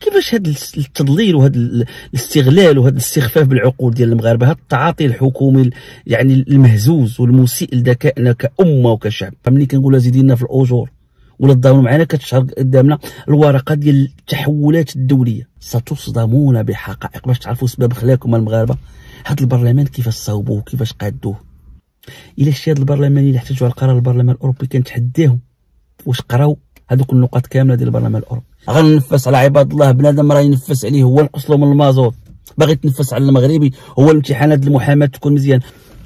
كيفاش هذا التضليل وهذا الاستغلال وهذا الاستخفاف بالعقول ديال المغاربة؟ هذا التعاطي الحكومي يعني المهزوز والمسيء لذكائنا كأمة وكشعب. فملي كنقولها زيدينا في الأجور. ولا تضامنوا معنا كتشهر قدامنا الورقة ديال التحولات الدولية. ستصدمون بحقائق. باش تعرفوا سبب خلاكم المغاربة. هذا البرلمان كيفاش صوبوه كيفاش قادوه؟ إلا شتي هذا البرلمان اللي احتجوا على القرار البرلمان الأوروبي كنتحداهم واش قراو؟ هذوك النقاط كاملة ديال البرلمان الاوروبي غننفس على عباد الله بنادم راه ينفس عليه هو له من المازوت. باغي تنفس على المغربي هو الامتحانات المحاماة تكون مزيان.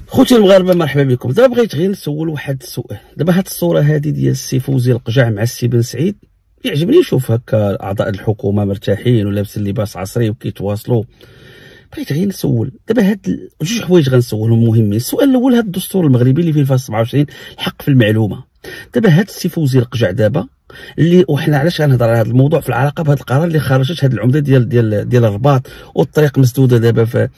خوتي المغاربة مرحبا بكم. دابا بغيت غير نسول واحد السؤال. دابا هاد الصورة هادي ديال السي فوزي القجع مع السي بن سعيد يعجبني نشوف هكا أعضاء الحكومة مرتاحين ولابسين لباس عصري وكيتواصلوا. بغيت غير نسول. دابا هاد جوج حوايج غنسولهم مهمين. السؤال الأول هاد الدستور المغربي اللي فيه الفصل 27 الحق في المعلومة. دابا هاد السي فوزي القجع دابا اللي وحنا علاش غنهضر على هذا الموضوع في العلاقة بهذا القرار اللي خرجت هذه العمدة ديال ديال ديال الرباط والطريق مسدودة دابا في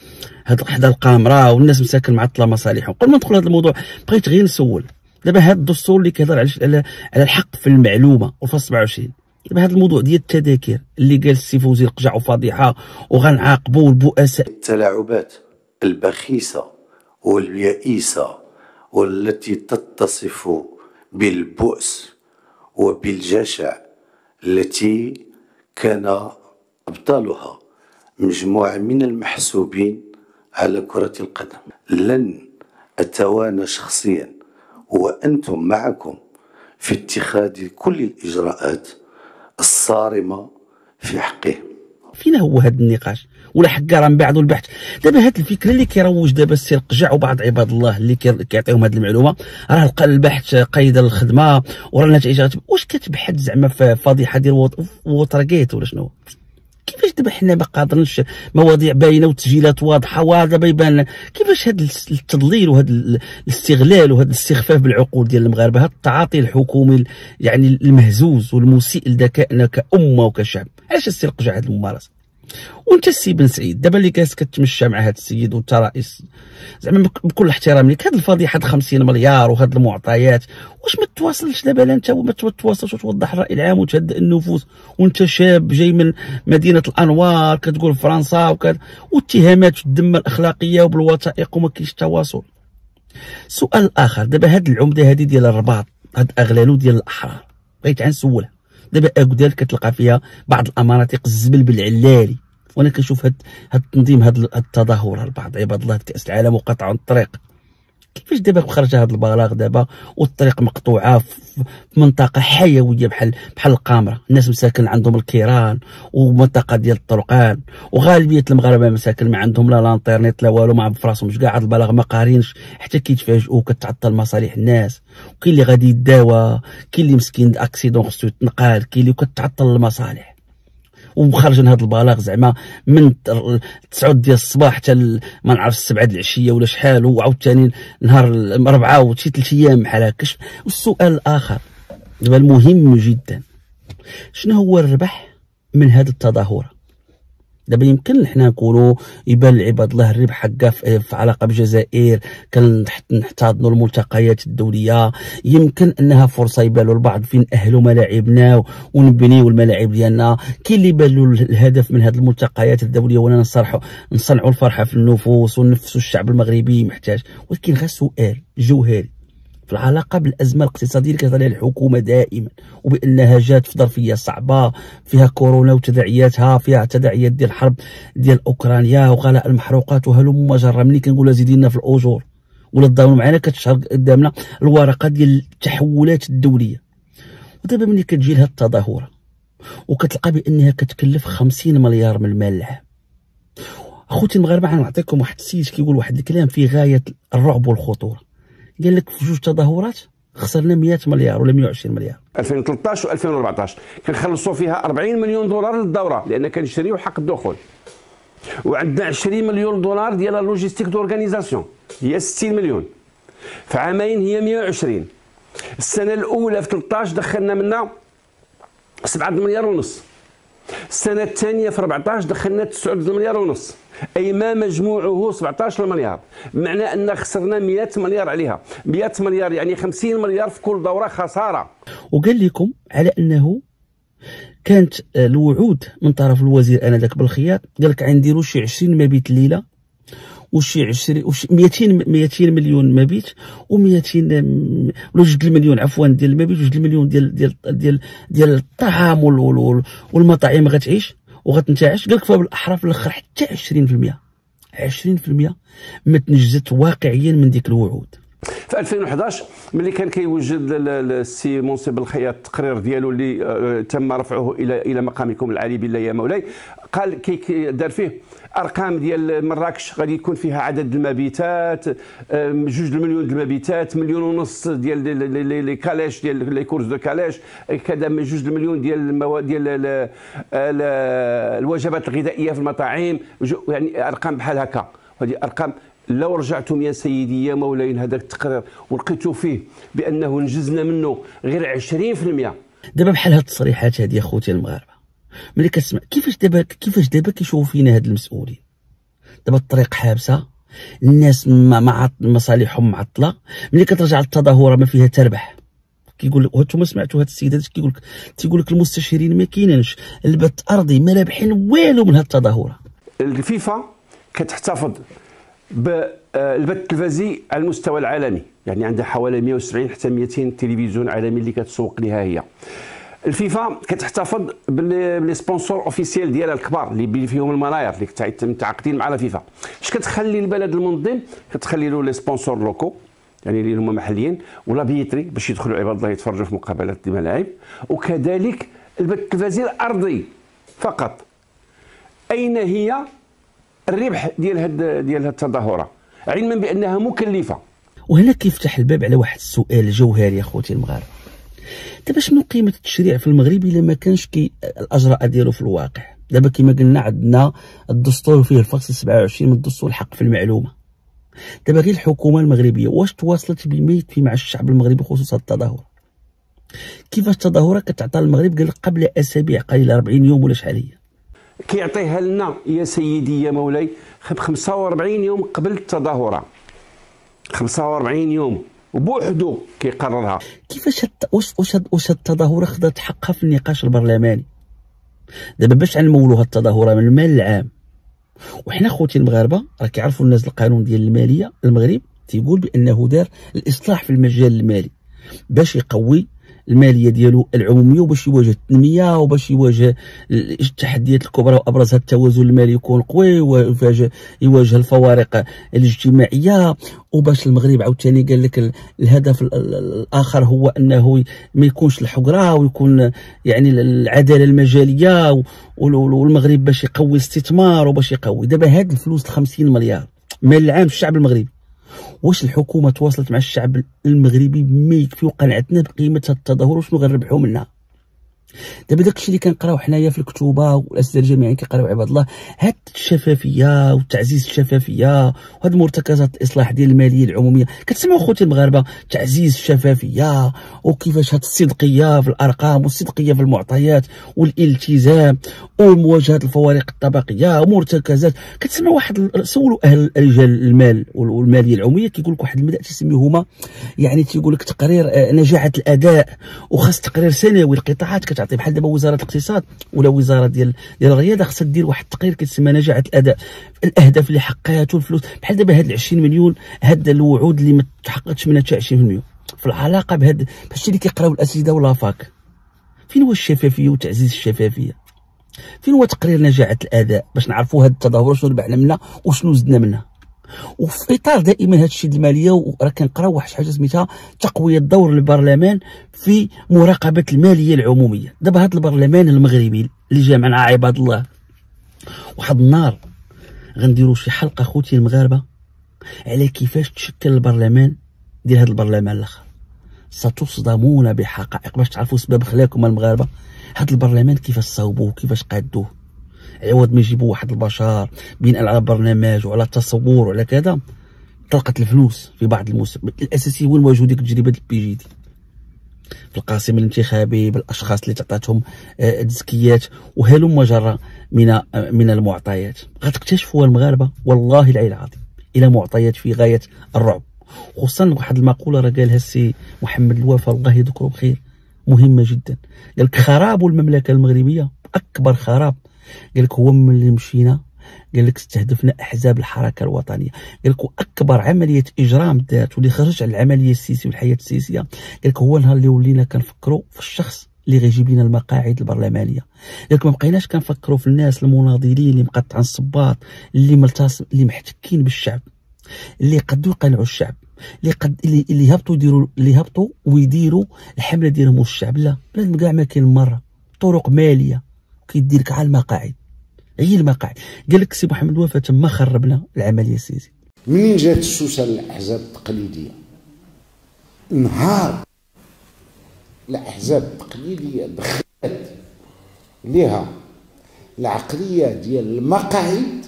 هاد حدا القامره والناس مساكن معطله مصالحهم قبل ما ندخل هذا الموضوع بغيت غير نسول. دابا هذا الدستور اللي كيهضر على على الحق في المعلومة وفصل 27 دابا هذا الموضوع ديال التذاكر اللي قال السي فوزي القجع وفضيحة وغنعاقبوا البؤساء التلاعبات البخيسة واليائسه والتي تتصف بالبؤس. وبالجشع التي كان أبطالها مجموعة من المحسوبين على كرة القدم. لن أتوانى شخصيا وأنتم معكم في اتخاذ كل الإجراءات الصارمة في حقهم. فينا هو هذا النقاش؟ ولا حكا من بعد البحث دابا هاد الفكرة اللي كيروج دابا السي القجع وبعض عباد الله اللي كيعطيهم هاد المعلومة. راه البحث قيد الخدمة وراه النتائج واش كتبحث زعما في فضيحة ديال ووترغيت ولا شنو؟ كيفاش دابا حنا ما قادرينش مواضيع باينة وتسجيلات واضحة ودابا يبان كيفاش هذا التضليل وهذا الاستغلال وهذا الاستخفاف بالعقول ديال المغاربة؟ هذا التعاطي الحكومي يعني المهزوز والمسيء لذكائنا كأمة وكشعب. علاش السي القجع هذه الممارسة؟ وانت السي بن سعيد دابا اللي كاس كتمشى مع هذا السيد وانت رئيس زعما بكل احترام لك هذه الفضيحة 50 مليار وهذه المعطيات واش ما تواصلش دابا؟ انت وما تواصلش وتوضح الرأي العام وتهدئ النفوس وانت شاب جاي من مدينة الأنوار كتقول فرنسا وكذا واتهامات الذمه الأخلاقية وبالوثائق وما كاينش تواصل. سؤال آخر دابا هاد العمدة هذه ديال الرباط هاد أغلالو ديال الأحرار بغيت غنسولها دابا اكدال كتلقى فيها بعض الاماراتيق الزبل بالعلالي. وأنا كنشوف هاد هاد التنظيم هاد التظاهر البعض عباد الله كاس العالم وقطعوا الطريق. كيفاش دابا خرج هذا البلاغ دابا والطريق مقطوعة في منطقة حيوية بحال بحال القامره الناس مساكن عندهم الكيران ومنطقة ديال الطرقان وغالبية المغاربة مساكن ما عندهم لا الانترنت لا والو ما عرف راسهم كاع هذا البلاغ ما قارينش. حتى كيتفاجئوا كتعطل مصالح الناس. وكاين اللي غادي يداوى كاين اللي مسكين اكسيدون خصو يتنقل كاين اللي كتعطل المصالح. وخرج هذا البلاغ زعما من 9 ديال الصباح حتى ما نعرف 7 د العشية ولا شحال وعاوتاني نهار الاربعاء وشي ثلاث أيام بحال هكا. والسؤال الآخر دابا المهم جدا شنو هو الربح من هذه التظاهرة؟ دابا يمكن حنا نقولوا يبان لعباد الله الربح حقه في علاقة بالجزائر كنحتضنوا الملتقيات الدولية. يمكن أنها فرصة يبان البعض فين اهلوا ملاعبنا ونبنيو الملاعب ديالنا. كاين اللي له الهدف من هذه الملتقيات الدولية وأنا نصرحوا نصنعوا الفرحة في النفوس ونفسوا الشعب المغربي محتاج. ولكن غير سؤال جوهري. في العلاقه بالازمه الاقتصادية اللي كتهضر الحكومة دائما وبأنها جات في ظرفية صعبة فيها كورونا وتداعياتها فيها تداعيات ديال الحرب ديال أوكرانيا وغلاء المحروقات وهلم جرا ملي كنقولها زيدينا في الأجور ولا تضاونوا معنا كتشهر قدامنا الورقة ديال التحولات الدولية. ودابا ملي كتجي لها التظاهرة وكتلقى بأنها كتكلف 50 مليار من المال العام. أخوتي المغاربة غنعطيكم واحد السيد كيقول واحد الكلام في غاية الرعب والخطورة. قال لك في جوج تظاهرات خسرنا 100 مليار ولا 120 مليار. 2013 و2014 كنخلصوا فيها 40 مليون دولار للدورة لأن كنشريو حق الدخول. وعندنا 20 مليون دولار ديال ال logistique d'organisation هي 60 مليون. في عامين هي 120 السنة الأولى في 13 دخلنا منها 7 مليار ونص. السنة الثانية في 14 دخلنا 9 مليار ونص. أي ما مجموعه 17 مليار بمعنى أن خسرنا 100 مليار عليها. 100 مليار يعني 50 مليار في كل دورة خسارة. وقال لكم على أنه كانت الوعود من طرف الوزير آنذاك بالخياط قال لك غنديروا شي 20 مبيت الليلة وشي 20 وشي 200 200 مليون مبيت و200 ولا جوج المليون عفوا ديال المبيت وجوج المليون ديال ديال ديال ديال الطعام والمطاعم غتعيش وغتنتعش. قال لك فبالاحرى في الأخر حتى 20% 20% ما تنجزت واقعيا من ديك الوعود. في 2011 ملي كان كيوجد السي منصف بلخياط التقرير ديالو اللي آه، تم رفعه إلى إلى مقامكم العالي بالله يا مولاي. قال كي دار فيه أرقام ديال مراكش غادي يكون فيها عدد المبيتات جوج المليون المبيتات مليون ونص ديال les calèches ديال les courses de calèches كذا جوج المليون ديال المواد ديال الوجبات الغذائية في المطاعم يعني أرقام بحال هكا. هذه أرقام لو رجعتم يا سيدي يا مولاي هذاك التقرير ولقيتوا فيه بأنه نجزنا منه غير 20% دابا بحال هاد التصريحات هذه اخوتي المغاربة. ملي كتسمع كيفاش دابا كيفاش دابا كيشوفوا فينا هاد المسؤولين؟ دابا الطريق حابسة الناس مع مصالحهم معطلة. ملي كترجع للتظاهرة ما فيها تربح. كيقول لك وأنتم سمعتوا هاد السيد هذا كيقول لك تيقول لك المستشارين ما كاينينش. البث أرضي ما رابحين والو من هاد التظاهرة. الفيفا كتحتفظ بالبث التلفزي على المستوى العالمي يعني عندها حوالي 170 حتى 200 تلفزيون عالمي اللي كتسوق لها هي. الفيفا كتحتفظ ب les sponsors officiels ديالها الكبار اللي فيهم المناير اللي متعاقدين مع الفيفا اش كتخلي البلد المنظم؟ كتخلي له les sponsors locaux يعني اللي هما محليين و la billetterie باش يدخلوا عباد الله يتفرجوا في مقابلات الملاعب وكذلك البث التلفزيوني الأرضي فقط. أين هي؟ الربح ديال هاد ديال هاد التظاهرة علما بأنها مكلفة. وهنا كيفتح الباب على واحد السؤال جوهري يا خوتي المغاربة. دابا شنو قيمة التشريع في المغرب إلا ما كانش كاين الأجرأة ديالو في الواقع؟ دابا كما قلنا عندنا الدستور فيه الفصل 27 من الدستور الحق في المعلومة. دابا غير الحكومة المغربية واش تواصلت بما يكفي مع الشعب المغربي خصوصا التظاهر كيفاش التظاهرة كتعطى المغرب قال قبل أسابيع قليله 40 يوم ولا شحال هي؟ كيعطيها لنا يا سيدي يا مولاي. 45 يوم قبل التظاهرة. 45 يوم وبوحدو كيقررها. كيفاش واش واش واش التظاهرة خدات حقها في النقاش البرلماني؟ دابا باش نمولوا التظاهرة من المال العام. وحنا خوتي المغاربة راه كيعرفوا الناس القانون ديال المالية المغرب تيقول بأنه دار الإصلاح في المجال المالي باش يقوي المالية ديالو العمومية وباش يواجه التنمية وباش يواجه التحديات الكبرى وأبرزها التوازن المالي يكون قوي ويواجه يواجه الفوارق الاجتماعية. وباش المغرب عاوتاني قال لك الهدف الآخر هو أنه ما يكونش الحقرة ويكون يعني العدالة المجالية والمغرب باش يقوي الاستثمار وباش يقوي. دابا هاد الفلوس ال 50 مليار مال العام الشعب المغربي واش الحكومة تواصلت مع الشعب المغربي بما يكفي وقنعتنا بقيمة التظاهر وشنو غنربحوا منها؟ دابا داكشي اللي كنقراو حنايا في الكتوبة والأساتذة الجامعيين كيقراو عباد الله هاد الشفافية وتعزيز الشفافية وهاد مرتكزات الاصلاح ديال المالية العمومية. كتسمعوا خوتي المغاربة تعزيز الشفافية وكيفاش هاد الصدقية في الأرقام والصدقية في المعطيات والالتزام ومواجهة الفوارق الطبقية ومرتكزات. كتسمعوا واحد سولوا أهل رجال المال والمالية العمومية كيقول لك واحد المبدا تسميهما يعني تيقول لك تقرير آه، نجاعه الأداء وخاص تقرير سنوي القطاعات. كتعطي بحال دابا وزارة الاقتصاد ولا وزارة ديال ديال الرياضة خاصها دير واحد التقرير كيتسمى نجاعه الأداء. الأهداف اللي حققته الفلوس. بحال دابا هاد 20 مليون هاد الوعود اللي ما تحققتش منها حتى 20% في العلاقة بهاد الشيء اللي كيقراو الأساتذة ولا فاك فين هو الشفافية وتعزيز الشفافية؟ فين هو تقرير نجاعه الأداء؟ باش نعرفوا هاد التظاهر شنو ربحنا منها وشنو زدنا منها. وفي إطار دائما هذا الشيء المالية وراه كنقراو واحد حاجة سميتها تقوية دور البرلمان في مراقبة المالية العمومية. دابا هذا البرلمان المغربي اللي جا معنا عباد الله واحد النهار غنديروا شي حلقة خوتي المغاربة على كيفاش تشكل البرلمان ديال هذا البرلمان الآخر. ستصدمون بحقائق. باش تعرفوا سبب خلاكم المغاربة هذا البرلمان كيفاش صاوبوه كيفاش قادوه. عوض ما يجيبوا واحد البشر بناء على برنامج وعلى تصور وعلى كذا طلقت الفلوس في بعض الموسم. الاساسي هو الموجود ديك التجربه ال PJD. في القاسم الانتخابي بالأشخاص اللي تعطاتهم تزكيات آه، وهلم جرى من آه، من المعطيات. غتكتشفوا المغاربة؟ والله العلي العظيم. إلى معطيات في غاية الرعب. خصوصا واحد المقولة راه قالها السي محمد الوفا الله يذكره بخير. مهمة جدا. قال لك خراب المملكة المغربية أكبر خراب. قال لك هو ملي مشينا قال لك استهدفنا أحزاب الحركة الوطنية. قال لك أكبر عملية إجرام دارت واللي خرج على العملية السياسيه والحياة السياسيه قال لك هو نهار اللي ولينا كنفكروا في الشخص اللي غيجيب لنا المقاعد البرلمانية. لك ما بقيناش كنفكروا في الناس المناضلين اللي مقطعين الصباط اللي ملتصم اللي محتكين بالشعب اللي قدوا يقنعوا الشعب اللي قد اللي اللي يهبطوا يديروا اللي يهبطوا ويديروا الحملة ديالهم الشعب لا بلاد كاع ما كاين مرة. طرق مالية. كيديرك على المقاعد. هي المقاعد. قال لك سي محمد وفا تما خربنا العملية السياسيه منين جات السوسة للأحزاب التقليدية؟ نهار. الأحزاب التقليدية دخلت ليها. العقلية ديال المقاعد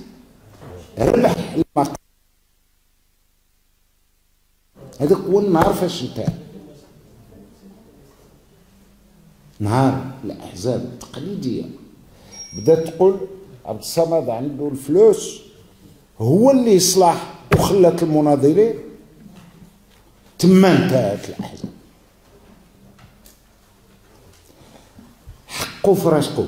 ربح المقاعد. هذاك هو النهار فاش انتهى. نهار الأحزاب التقليدية. بدأت تقول عبد الصمد عنده الفلوس هو اللي يصلح وخلات المناضلين تما انتهت الاحزاب حقوا في راسكم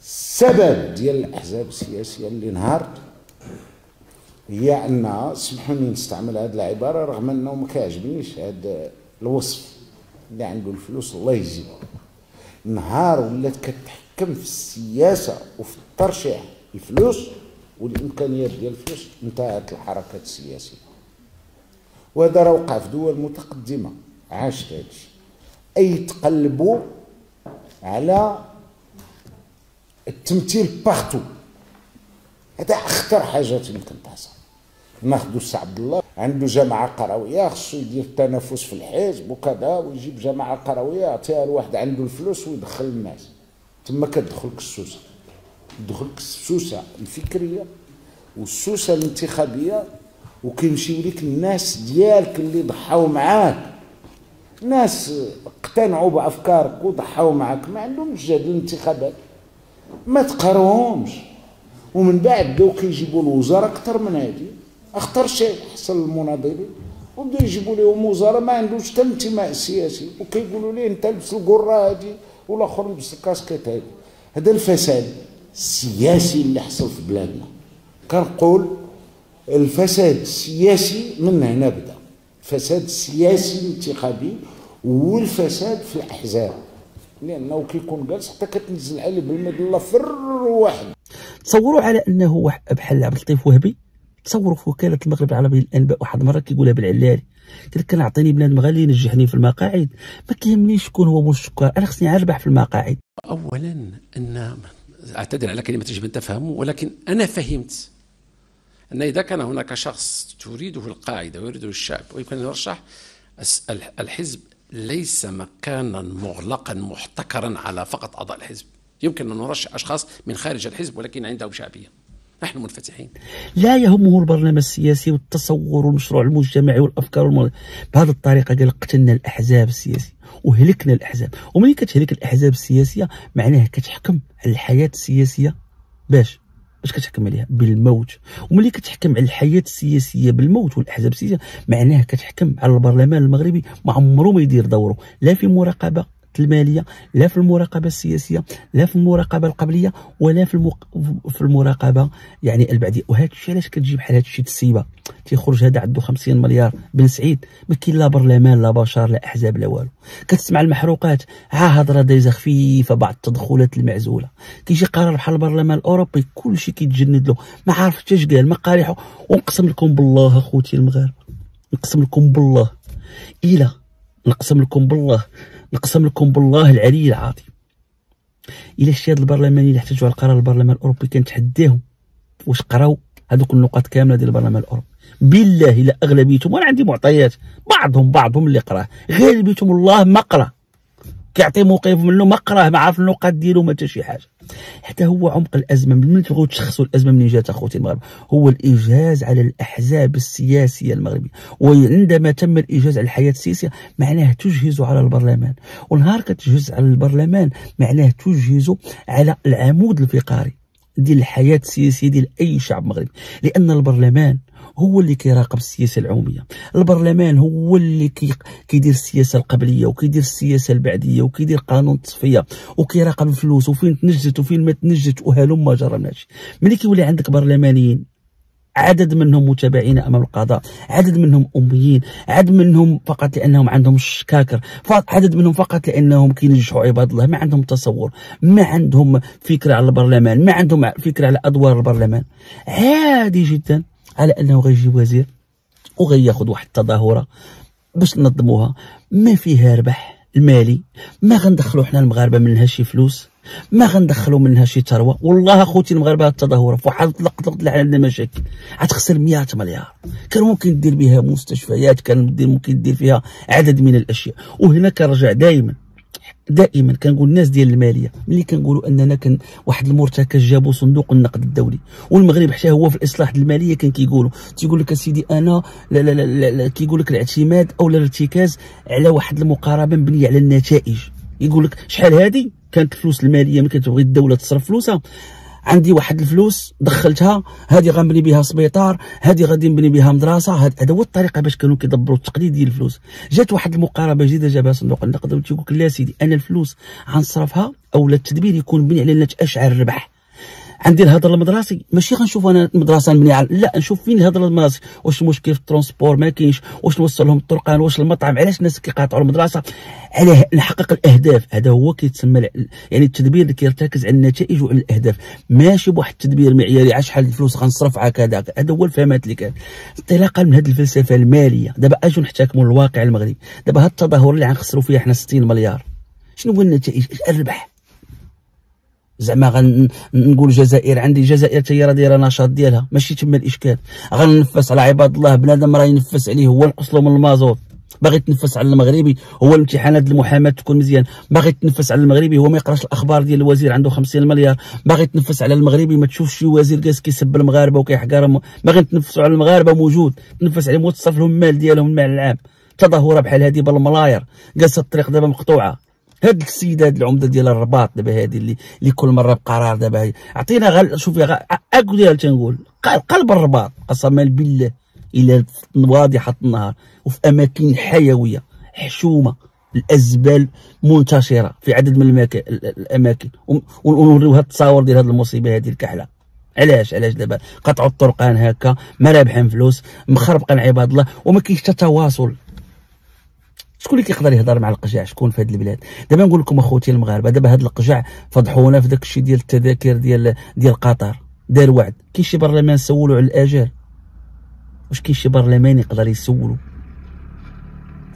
السبب ديال الأحزاب السياسية اللي نهارت هي أن سمحوا لي نستعمل هذه العبارة رغم أنه ما كيعجبنيش هذا الوصف اللي عنده الفلوس الله يجزيه نهار ولات كتحكم في السياسة وفي الترشيح الفلوس والإمكانيات ديال الفلوس انتهت الحركات السياسية. وهذا راه وقع في دول متقدمة عاشت هذا الشيء. أي تقلبوا على التمثيل باغتو هذا أخطر حاجات يمكن تحصل. ناخذ السي عبد الله عنده جماعة قروية خصو يدير التنافس في الحزب وكذا ويجيب جماعة قروية يعطيها لواحد عنده الفلوس ويدخل الناس. تما كتدخلك السوسه تدخلك السوسه الفكرية والسوسة الانتخابية وكيمشيو لك الناس ديالك اللي ضحاو معاك. ناس اقتنعوا بأفكارك وضحاو معاك ما عندهمش جهد الانتخابات ما تقراوهمش ومن بعد بداو كيجيبوا الوزراء أكثر من هذه اختار شيء حصل المناضلين وبداو يجيبوا لهم وزراء ما عندوش حتى انتماء سياسي. وكيقولوا ليه أنت لبس القرة هذه والاخر لبس الكاسكيت هذه هذا الفساد السياسي اللي حصل في بلادنا. كنقول الفساد السياسي من هنا بدا. الفساد السياسي الانتخابي والفساد في الأحزاب. لأنه كيكون جالس حتى كتنزل عليه بالمدله فر واحد. تصوروا على أنه بحال عبد اللطيف وهبي؟ تصوروا في وكالة المغرب العربي للانباء واحد المره كيقولها بالعلالي قال كان عطيني بنادم غير اللي ينجحني في المقاعد. ما كيهمنيش شكون هو مشكر أنا خصني أربح في المقاعد. اولا أن أعتذر على كلمة يجب أن تفهموا ولكن أنا فهمت أن إذا كان هناك شخص تريده القاعدة ويريده الشعب ويمكن أن يرشح الحزب ليس مكانا مغلقا محتكرا على فقط أعضاء الحزب. يمكن أن نرشح أشخاص من خارج الحزب ولكن عندهم شعبيه نحن منفتحين. لا يهمه البرنامج السياسي والتصور والمشروع المجتمعي والأفكار والمر... بهذه الطريقة قال قتلنا الأحزاب السياسية وهلكنا الأحزاب. وملي كتهلك الأحزاب السياسية معناه كتحكم على الحياة السياسية باش باش كتحكم عليها بالموت. وملي كتحكم على الحياة السياسية بالموت والأحزاب السياسية معناه كتحكم على البرلمان المغربي ما عمره ما يدير دوره. لا في مراقبة المالية لا في المراقبة السياسية لا في المراقبة القبلية ولا في المق... في المراقبة يعني البعدية. وهذا الشيء علاش كتجي بحال هذا الشيء تسيبة؟ تيخرج هذا عنده 50 مليار بن سعيد ما كاين لا برلمان لا بشر لا أحزاب لا والو. كتسمع المحروقات ها هضرة دايزة خفيفة بعض التدخلات المعزولة. كيجي قرار بحال البرلمان الأوروبي كل شيء كيتجند له. ما عارف حتى قال ما قارحه ونقسم لكم بالله أخوتي المغاربة نقسم لكم بالله. إلى نقسم لكم بالله. نقسم لكم بالله العلي العظيم. إلى شتي هاد البرلمانيين اللي احتجوا على قرار البرلمان الأوروبي كنتحداهم واش قراو هذوك النقاط كاملة ديال البرلمان الأوروبي. بالله الا أغلبيتهم وأنا عندي معطيات بعضهم بعضهم اللي قراه. غالبيتهم الله ما قرا كيعطي موقف منه ما قراه ما عارف النقاط ديالو ما حتى شي حاجة. حتى هو عمق الأزمة من تبغيو تشخصوا الأزمة منين جات أخوتي المغرب؟ هو الايجاز على الأحزاب السياسية المغربية. وعندما تم الايجاز على الحياة السياسية معناه تجهز على البرلمان. ونهار كتجهز على البرلمان معناه تجهز على العمود الفقري ديال الحياة السياسية ديال أي شعب مغربي. لأن البرلمان هو اللي كيراقب السياسة العمومية. البرلمان هو اللي كي كيدير السياسة القبلية وكيدير السياسة البعدية وكيدير قانون التصفية وكيراقب الفلوس وفين تنجت وفين ما تنجت وهلم جرى ماشي ملي كيولي عندك برلمانيين عدد منهم متابعين أمام القضاء عدد منهم أميين عدد منهم فقط لأنهم عندهم الشكاكر عدد منهم فقط لأنهم كينجحوا عباد الله ما عندهم تصور ما عندهم فكرة على البرلمان ما عندهم فكرة على أدوار البرلمان. عادي جدا. على أنه غيجي وزير وغياخذ واحد التظاهرة باش ننظموها. ما فيها ربح المالي ما غندخلوا حنا المغاربة منها شي فلوس ما غندخلوا منها شي ثروة. والله أخوتي المغاربة التظاهرة في واحد الوقت طلع عندنا مشاكل. غتخسر 100 مليار. كان ممكن دير بها مستشفيات كان ممكن دير فيها عدد من الأشياء. وهنا كنرجع دائما دائما كنقول الناس ديال المالية ملي كنقولوا أننا كان واحد المرتكز جابوا صندوق النقد الدولي والمغرب حتى هو في الإصلاح المالية كان كيقولوا تيقول لك أسيدي أنا لا لا لا, لا, كيقول لك الاعتماد أو الارتكاز على واحد المقاربة مبنية على النتائج. يقول لك شحال هذه كانت الفلوس المالية ملي كتبغي الدولة تصرف فلوسها. عندي واحد الفلوس دخلتها هذه غنبني بها سبيطار هذه غادي نبني بها مدرسة هذا هو الطريقة باش كانوا كيدبروا التقليد ديال الفلوس. جات واحد المقاربة جديدة جابها صندوق النقد وتيقول لك لا سيدي أنا الفلوس غنصرفها أو التدبير يكون بني على اشعر الربح. عندي الهضره المدرسي ماشي غنشوف أنا المدرسة على لا نشوف فين الهضره المدرسي واش المشكل في الترونسبور ما كاينش. واش نوصل لهم الطرقان. واش المطعم. علاش الناس كيقاطعوا المدرسة؟ على نحقق الأهداف. هذا هو كيتسمى يعني التدبير اللي كيرتكز على النتائج وعلى الأهداف. ماشي بواحد التدبير معياري. على شحال الفلوس غنصرف هكذا هذا هو الفهمات اللي كان انطلاقا من هذه الفلسفة المالية. دابا اجوا نحتكموا الواقع المغربي. دابا هذا التظاهر اللي غنخسروا فيه حنا 60 مليار. شنو هو النتائج؟ الربح زعما غنقول الجزائر عندي الجزائر حتى هي راه دايرة نشاط ديالها. ماشي تما الإشكال. غننفس على عباد الله. بنادم راه ينفس عليه. هو نقص له من المازوت. باغي تنفس على المغربي. هو الامتحانات المحاماة تكون مزيان. باغي تنفس على المغربي. هو ما يقراش الأخبار ديال الوزير. عنده 50 مليار. باغي تنفس على المغربي. ما تشوفش شي وزير جالس كيسب المغاربة وكيحقرهم باغي تنفسوا على المغاربة موجود. تنفس عليهم. وتصرف لهم المال ديالهم المال العام. تظاهرة بحال هذه بالملاير. جالسه الطريق دابا مقطوعة. هاد السيدة هاد العمدة ديال الرباط دابا هادي اللي اللي كل مرة بقرار دابا عطينا غير شوفي أكو ديال تنقول قلب الرباط قسما بالله إلى واضحة النهار وفي أماكن حيوية حشومة الأزبال منتشرة في عدد من المكان الأماكن. ونوريوها التصاور ديال هذه المصيبة هذه الكحلة. علاش؟ علاش دابا؟ قطعوا الطرقان هكا ما رابحين فلوس مخربقين عباد الله وما كاينش تواصل. شكون اللي كيقدر يهضر مع القجع شكون في هذه البلاد؟ دابا نقول لكم أخوتي المغاربة دابا هاد القجع فضحونا في داك الشيء ديال التذاكر ديال ديال قطر. دار وعد. كاين شي برلمان سولوا على الاجال واش كاين شي برلمان يقدر يسولوا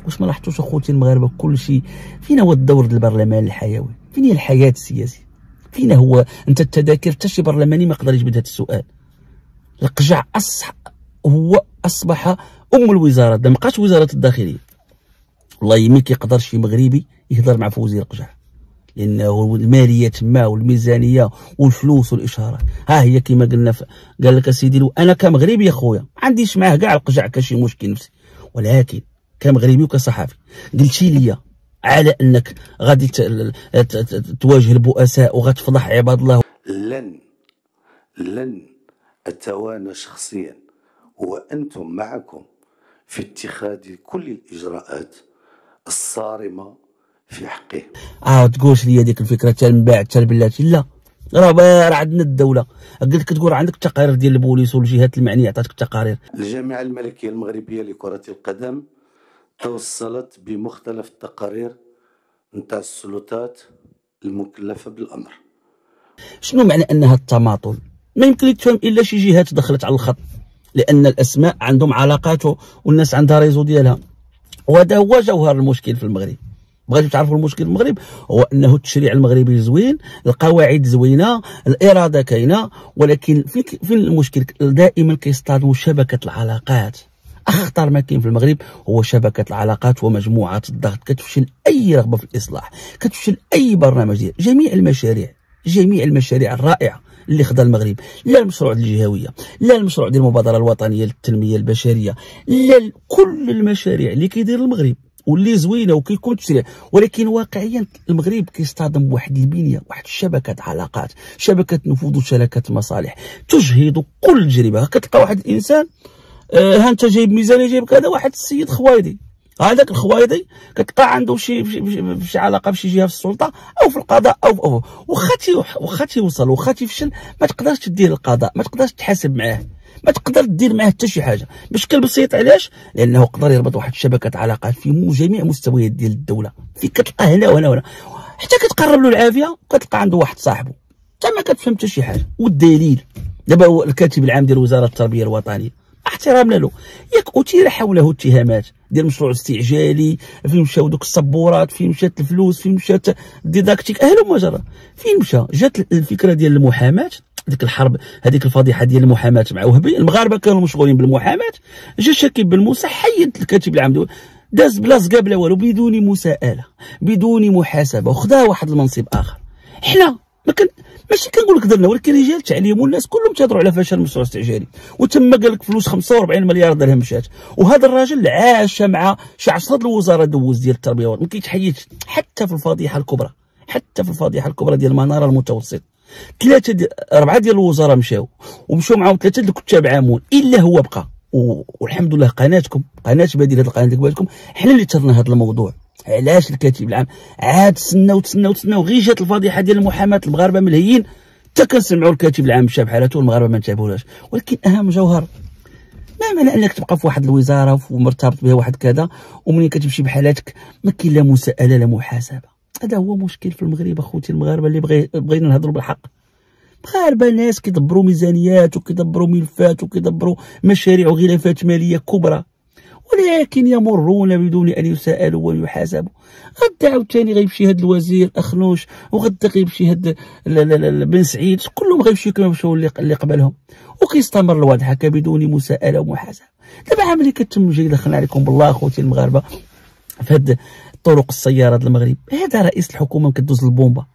واش ما لاحظتوش أخوتي المغاربة كل شيء فين هو الدور ديال البرلمان الحيوي؟ فين هي الحياة السياسية؟ فين هو؟ أنت التذاكر حتى شي برلماني ما يقدر يجبد هذا السؤال. القجع اصح هو أصبح أم الوزارة. ما بقاش وزارة الداخلية. والله ما كيقدر شي مغربي يهضر مع فوزي القجع لأنه المالية تما والميزانية والفلوس والاشارات ها هي كما قلنا قال لك اسيدي أنا كمغربي يا خويا ما عنديش معاه كاع القجع كشي مشكل نفسي. ولكن كمغربي وكصحافي قلتي لي على أنك غادي تواجه البؤساء وغتفضح عباد الله. لن لن أتوانى شخصيا وأنتم معكم في اتخاذ كل الإجراءات الصارمة في حقه. آه تقولش لي ديك الفكرة من بعد تاع بلاتي لا راه راه عندنا الدولة. قلت لك تقول عندك التقارير ديال البوليس والجهات المعنيه عطاتك التقارير الجامعة الملكية المغربية لكرة القدم توصلت بمختلف التقارير نتاع السلطات المكلفة بالأمر. شنو معنى أنها التماطل؟ ما يمكن تفهم إلا شي جهات دخلت على الخط لأن الأسماء عندهم علاقات والناس عندها ريزو ديالها. وهذا هو جوهر المشكل في المغرب. بغيتو تعرفوا المشكل في المغرب؟ هو أنه التشريع المغربي زوين القواعد زوينة الإرادة كاينة ولكن فين المشكل دائما كيصطادموا شبكة العلاقات. اخطر ما كاين في المغرب هو شبكة العلاقات ومجموعات الضغط. كتفشل أي رغبة في الإصلاح كتفشل أي برنامج ديال جميع المشاريع جميع المشاريع الرائعة. اللي خدا المغرب لا المشروع الجهوية لا المشروع ديال المبادرة الوطنية للتنمية البشرية لا كل المشاريع اللي كيدير المغرب واللي زوينة وكيكون تشريع ولكن واقعيا المغرب كيصطدم بواحد البنية واحد شبكة علاقات شبكة نفوذ وشبكه مصالح. تجهض كل تجربه كتلقى واحد الإنسان آه ها أنت جايب ميزانيه جايب كذا واحد السيد خوايدي هذاك الخوايدي كتلقى عنده شي شي علاقة بشي جهة في السلطة أو في القضاء أو, أو. واخا واخا تيوصل واخا تيفشل ما تقدرش تديه للقضاء ما تقدرش تحاسب معاه ما تقدر دير معاه حتى شي حاجة. بشكل بسيط علاش؟ لأنه قدر يربط واحد شبكه علاقات في جميع مستويات ديال الدولة. في كتلقى هنا وهنا وهنا. حتى كتقرب له العافية كتلقى عنده واحد صاحبه. انت ما كتفهم حتى شي حاجة. والدليل دابا الكاتب العام ديال وزارة التربية الوطنية احترامنا له. ياك اثير حوله اتهامات. ديال مشروع استعجالي فين مشاو دوك الصبورات فين مشات الفلوس فين مشات ال didactique أهلا جرى فين مشى جات الفكرة ديال المحاماة ديك الحرب هذيك الفضيحة ديال المحاماة مع وهبي. المغاربة كانوا مشغولين بالمحاماة جا شكيب بنموسى حيد الكاتب العام داز بلا زقا بلا والو بدون مساءلة بدون محاسبة وخدا واحد المنصب آخر. حنا ما كان ماشي كنقول لك درنا ولكن رجال التعليم والناس كلهم تهضروا على فشل المشروع الاستعجالي وتم قال لك فلوس 45 مليار درهم مشات. وهذا الراجل عاش مع شي 10 الوزارة دوز ديال التربية ما كيتحيدش. حتى في الفضيحة الكبرى. حتى في الفضيحة الكبرى ديال المناره المتوسط. ثلاثة دي أربعة ديال الوزراء مشاو. ومشاو معاهم ثلاثة الكتاب عامون. إلا هو بقى. والحمد لله قناتكم قناة بديل هذه القناة ديال حنا اللي ترنا هذا الموضوع. علاش الكاتب العام؟ عاد تسناو تسناو تسناو غير جات الفضيحة ديال المحاماه المغاربة ملهيين حتى كنسمعوا الكاتب العام مشى بحالته والمغاربه ما انتبهولاش ولكن أهم جوهر ما معنى أنك تبقى في واحد الوزارة ومرتبط بها واحد كذا ومنين كتمشي بحالاتك؟ ما كاين لا مساءلة لا محاسبة. هذا هو مشكل في المغرب أخوتي المغاربة اللي بغي بغينا نهضروا بالحق. مغاربة ناس كيدبروا ميزانيات وكيدبروا ملفات وكيدبروا مشاريع وغلافات مالية كبرى. ولكن يمرون بدون أن يسالوا ويحاسبوا. غدا عاوتاني غيمشي هاد الوزير أخنوش وغدا غيمشي هاد بن سعيد كلهم غيمشيو كما مشاو اللي قبلهم. وكيستمر الوضع هكا بدون مساءلة ومحاسبة. دابا عامل كتم جاي دخلنا عليكم بالله أخوتي المغاربة في هاد طرق السيارات المغرب. هذا رئيس الحكومة كدوز البومبا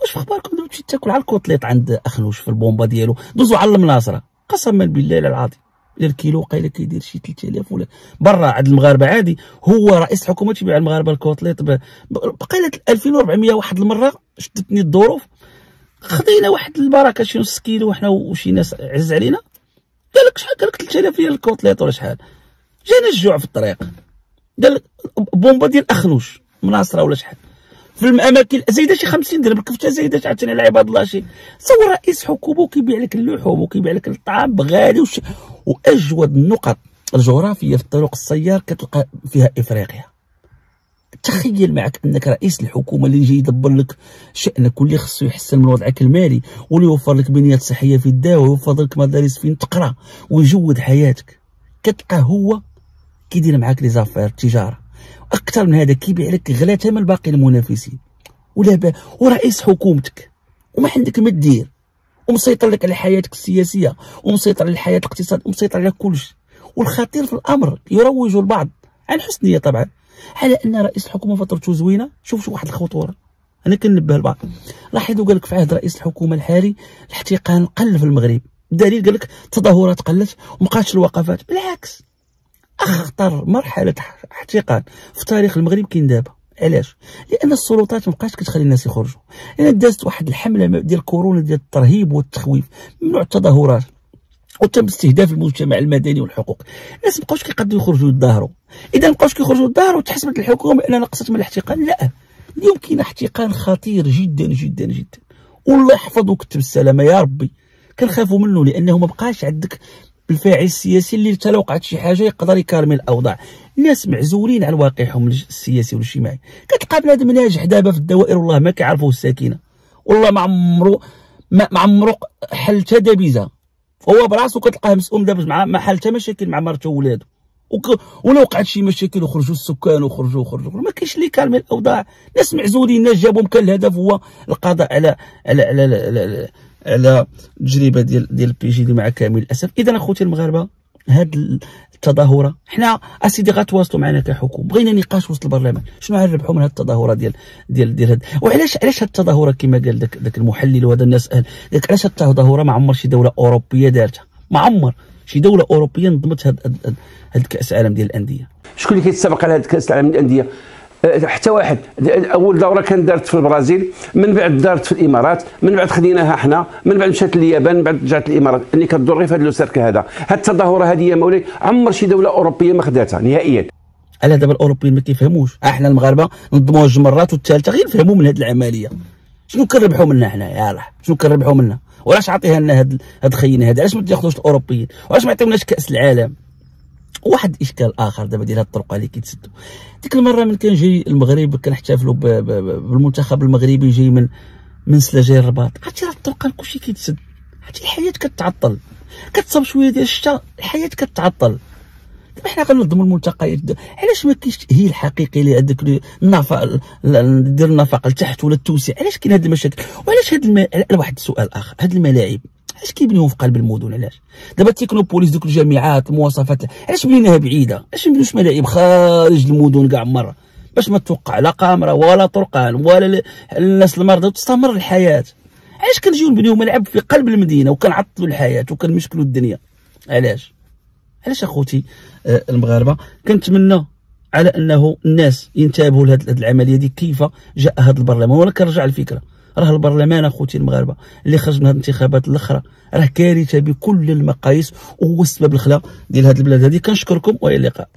واش في أخباركم تمشي تاكل على الكوتليط عند أخنوش في البومبا ديالو؟ دوزو على المناصرة. قسما بالله العظيم. الكيلو قايلة كيدير شي 3000 ولا برا عند المغاربة عادي. هو رئيس الحكومة تيبيع المغاربة الكوتليط بقيله 2400 واحد المرة شدتني الظروف. خدينا واحد البركة شي نص كيلو وحنا وشي ناس عز علينا. قال لك شحال؟ قال لك 3000 ريال الكوتليط ولا شحال؟ جانا الجوع في الطريق. قال لك بومبا ديال أخنوش مناصرة ولا شحال. في الأماكن زايدة شي 50 درهم الكفته زايدة عاوتاني على عباد الله شي. تصور رئيس حكومة وكيبيع لك اللحوم وكيبيع لك الطعام بغالي وش... وأجود النقط الجغرافية في الطرق السيار كتلقى فيها افريقيا تخيل معك أنك رئيس الحكومة اللي يجي يدبر لك شأنك واللي خصو يحسن من وضعك المالي واللي يوفر لك بنيات صحية في الدواء ويوفر لك مدارس فين تقرأ ويجود حياتك. كتلقى هو كيدير معاك لي زافير التجاره أكثر من هذا كيبيع لك غلا ثمن باقي المنافسين. ولا ورئيس حكومتك. وما عندك ما دير ومسيطر لك على حياتك السياسية ومسيطر على الحياة الاقتصاد ومسيطر على كل شيء والخطير في الأمر يروج البعض. عن حسن نيه طبعا. على أن رئيس الحكومة فترته زوينة؟ شوف شوف واحد الخطورة. أنا كنبه البعض. لاحظوا قال لك في عهد رئيس الحكومة الحالي الاحتقان قل في المغرب. دليل قال لك التظاهرات قلت ومبقاتش الوقفات. بالعكس. اخطر مرحلة احتقان في تاريخ المغرب كاين دابا علاش؟ لأن السلطات مابقاش كتخلي الناس يخرجوا. لأن دازت واحد الحملة ديال كورونا ديال الترهيب والتخويف ممنوع التظاهرات وتم استهداف المجتمع المدني والحقوق. الناس مابقاوش كيقدروا يخرجوا يتظاهروا. إذا مابقاوش كيخرجوا يتظاهروا تحسبت الحكومة انها نقصت من الاحتقان؟ لا. اليوم كاين احتقان خطير جدا جدا جدا. والله يحفظ وكتب السلامه يا ربي. كنخافوا منه لأنه ما بقاش عندك الفاعل السياسي اللي حتى لو وقعت شي حاجة يقدر يكرمل الأوضاع. الناس معزولين عن واقعهم السياسي والاجتماعي. كتلقى بنادم ناجح دابا في الدوائر والله ما كيعرفوه الساكنة. والله ما عمرو ما عمرو حل حتى دابيزه هو براسو كتلقاه مسؤول دابا مع ما حل حتى مشاكل مع مرته وولادو. ولو وقعت شي مشاكل وخرجوا السكان وخرجوا وخرجوا. ما كاينش اللي كارمل الأوضاع. ناس معزولين ناس جابهم كان الهدف هو القضاء على على على, على, على على التجربه ديال ديال ال PJD مع كامل الأسف. إذا أخوتي المغاربة هاد التظاهرة حنا أسيدي غتواصلوا معنا كحكومة. بغينا نقاش وسط البرلمان. شنو غنربحوا من هاد التظاهرة ديال ديال ديال هاد وعلاش علاش هاد التظاهرة كما قال داك داك المحلل وهذا الناس قال داك علاش هاد التظاهرة ما عمر شي دولة أوروبية دارتها؟ ما عمر شي دولة أوروبية نظمت هاد هاد, هاد كأس العالم ديال الأندية. شكون اللي كيتسابق على هاد كأس العالم ديال الأندية؟ حتى واحد. أول دورة كانت دارت في البرازيل من بعد دارت في الإمارات من بعد خديناها حنا من بعد مشات لليابان من بعد رجعت الإمارات. اللي كدور غير في هذا السيرك هذا. هاد التظاهرة هذه يا مولاي عمر شي دولة أوروبية ما خداتها نهائيا. على دابا الأوروبيين ما كيفهموش. إحنا المغاربة نظموها جوج مرات والثالثة غير نفهموا من هذه العملية. شنو كنربحوا منها حنا يا الله؟ شنو كنربحوا منها؟ وعلاش عطيها لنا هاد هاد خينا هذا علاش ما تاخذوش الأوروبيين؟ وعلاش ما يعطيوناش كأس العالم؟ واحد الاشكال آخر دابا ديال هاد الطرق اللي كيتسدوا. ديك المره من كان جاي المغرب كنحتفلوا بالمنتخب المغربي جاي من من سلا جهة الرباط. عرفتي راه الطرق كلشي كيتسد. عرفتي الحياة كتعطل. كتصاب شوية ديال الشتاء الحياة كتعطل. دابا حنا غننظموا الملتقيات. علاش ما كاينش هي الحقيقي اللي هذاك النفق دير النفق لتحت ولا التوسيع علاش كاين هاد المشاكل؟ وعلاش هاد الم... واحد السؤال آخر. هاد الملاعب. علاش كيبنيوهم في قلب المدن؟ علاش؟ دابا التكنوبوليس دوك الجامعات المواصفات علاش بنيناها بعيدة؟ علاش ما نبنيوش ملاعب خارج المدن كاع مرة؟ باش ما توقع لا قامره ولا طرقان ولا الناس المرضى وتستمر الحياة. علاش كنجيو نبنيو ملعب في قلب المدينة وكنعطلوا الحياة وكنمشكلوا الدنيا؟ علاش؟ علاش أخوتي آه، المغاربة كنتمنى على أنه الناس ينتبهوا لهذه العملية دي كيف جاء هذا البرلمان؟ وأنا كنرجع الفكرة. راه البرلمان اخوتي المغاربه اللي خرج من هذه الانتخابات الاخرى راه كارثه بكل المقاييس وهو السبب الخلا ديال هذه البلاد. هذه كنشكركم والى اللقاء.